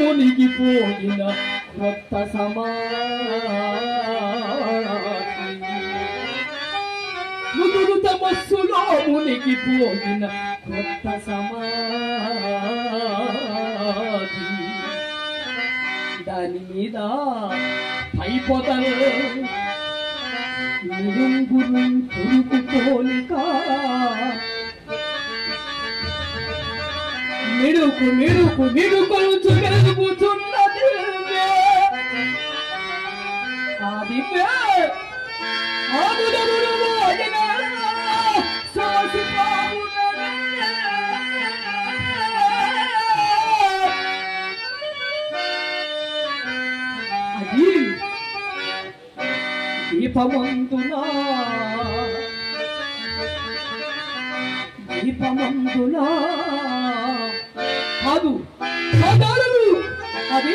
మునిగిపోయిన కొత్త సమాధులు తమస్సులో మునిగిపోయిన కొత్త సమాధి. దాని మీద అయిపోతలే మిడుకు మిడుకు పోలిక దీపమంతునా దీపమంతునా కాదు సోదరులు అది